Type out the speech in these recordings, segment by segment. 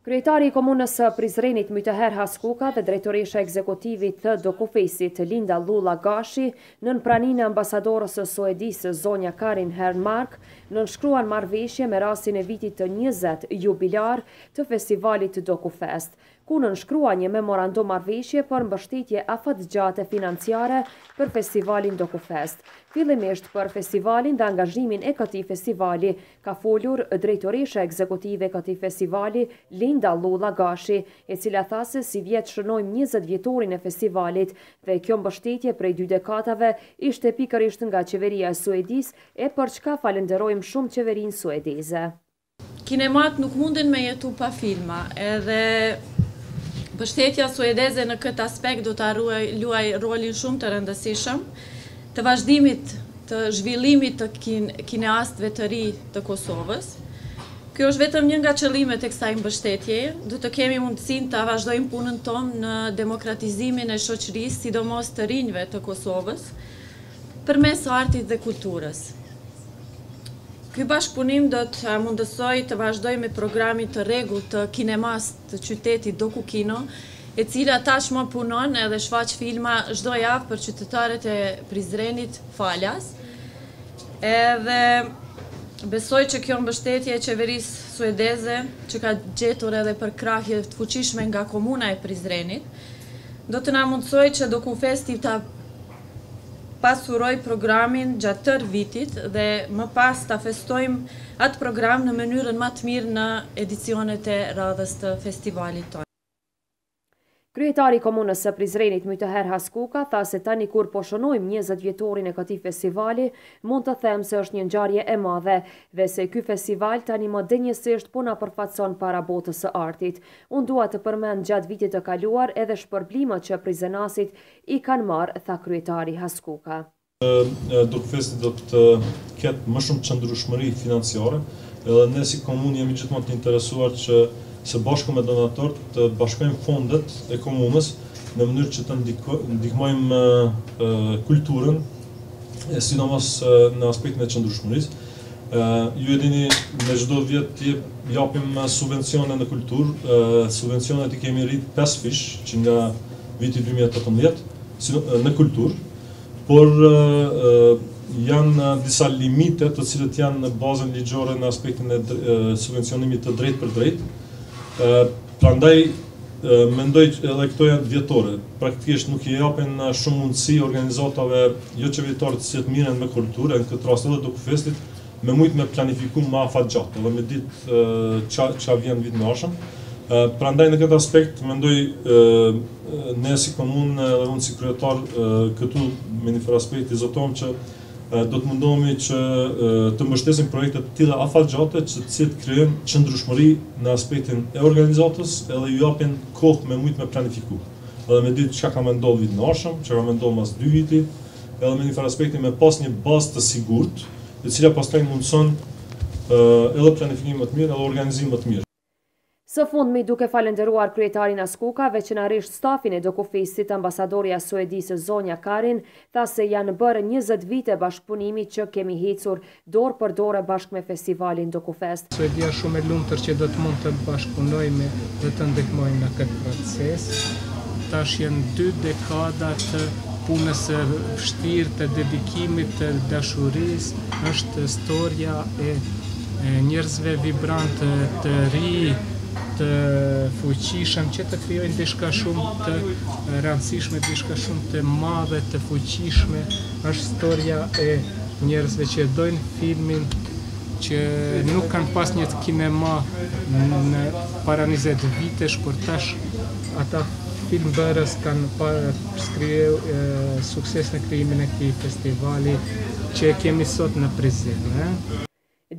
Kryetari i Komunës së Prizrenit, Mytaher Haskuka dhe drejtoresha e ekzekutivit të Dokufestit, Linda Llulla Gashi, nën praninë e ambasadores së Suedisë, zonja Karin Hernmark, nënshkruan marrëveshje me rastin e vitit të njëzet jubilar të festivalit Dokufest, ku u nënshkrua një memorandum marrëveshje për mbështetje afatgjate financiare për festivalin Dokufest, fillimisht për festivalin dhe angazhimin e këtij festivali ka folur drejtoresha ekzekutive e këtij festivali, Linda Llulla Gashi, e cila tha se sivjet shënojmë njëzet vjetorin e festivalit dhe kjo mbështetje prej dy dekadave ishte pikërisht nga Qeveria e Suedisë e për çka falënderojmë shumë Qeverinë Suedeze. Kinematë nuk munden me jetu pa filma, edhe mbështetja suedeze në këtë aspekt do ta luajë rolin shumë të rëndësishëm, të vazhdimit të zhvillimit të kineastëve të ri të Kosovës. Ky është vetëm një nga qëllimet e kësaj mbështetjeje. Do të kemi mundësinë ta vazhdojmë punën tonë në demokratizimin e shoqërisë, sidomos të rinjve të Kosovës, përmes artit dhe kulturës. Ky bashkëpunim do të na mundësojë të vazhdojmë me programin e rregullt të kinemasë së qytetit Dokukino, e cila tashmë punon edhe shfaq filma çdo javë për qytetarët e Prizrenit falas edhe besoj që kjo mbështetje e qeverisë suedeze që ka gjetur edhe përkrahje të fuqishme nga komuna e Prizrenit do të na mundësojë që Dokufesti ta pasurojë programin gjatë tërë vitit dhe më pas ta festojmë atë program në mënyrën më të mirë në edicionet e radhës të festivalit tonë. Kryetari i Komunës së Prizrenit, Mytaher Haskuka, tha se tani kur po shënojmë njëzet vjetorin e këtij festivali, mund të them se është një ngjarje e madhe dhe se ky festival tani më denjësisht po na përfaqëson para botës së artit. Unë dua të përmend gjatë vitit të kaluar edhe shpërblimet që prizrenasit i kanë marrë, tha kryetari Haskuka. Dokufesti do të ketë më shumë qëndrueshmëri financiare edhe ne si komunë jemi gjithmonë të interesuar që së bashku me donatorët të bashkojmë fondet e komunës në mënyrë që të ndihmojmë kulturën e sidomos në aspektin e qëndrueshmërisë. Ju e dini ne çdo vjet japim subvencione në kulturë, subvencionet i kemi rrit pesë fish që nga viti 2018 në kulturë. Por janë disa limite të cilët janë në bazën ligjore në aspektin e subvencionimit të drejtpërdrejtë. Prandaj mendoj edhe këto janë vjetore. Praktikisht nuk i japin shumë mundësi organizatave joqeveritare të cilat mirën me kulturë, në këtë rast edhe DokuFestit, me mujt me planifiku ma afatgjatë edhe me ditë çka vjen vitin e ardhshëm. Prandaj në këtë aspekt mendoj Ne si komunë edhe unë si kryetar këtu me njëfar aspekti zotohem që do të mundohemi që të mbështesim projekte të tilla afatgjate që të cilët krijojnë qëndrueshmëri në aspektin e organizatës edhe ju japin kohë me mujt me planifiku edhe me ditë çka ka me ndodhë vitin e ardhshëm, çka ka me ndodhë mas dy viti, edhe me njëfar aspekti me pas një bazë të sigurt, e cila pastaj mundëson edhe planifikim më të mirë edhe organizim më të mirë. Së fundmi, duke falënderuar kryetarin Haskuka, veçanërisht stafin e DokuFestit, ambasadorja e Suedisë, zonja Karin, tha se janë bërë njëzet vite bashkëpunimi që kemi hecur dorë për dorë bashkë me festivalin DokuFest. Suedia është shumë e lumtur që do të mund të bashkëpunojmë dhe të ndihmojmë në këtë proces. Tash janë dy dekada të punës së vështirë, të dedikimit, të dashurisë. Është storja e njerëzve vibrantë të rinj të fuqishëm që të krijojnë diçka shumë të rëndësishme, diçka shumë të madhe, të fuqishme. Është storja e njerëzve që e dojnë filmin që nuk kanë pas një kinema para 20 vitesh, por tash ata filmbërës kanë pas kriju sukses në krijimin e këtij festivali që e kemi sot në Prizren.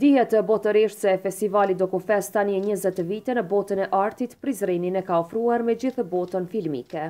Dihet botërisht se festivali Dokufest tani e njëzet vite në botën e artit Prizrenin e ka afruar me gjithë botën filmike.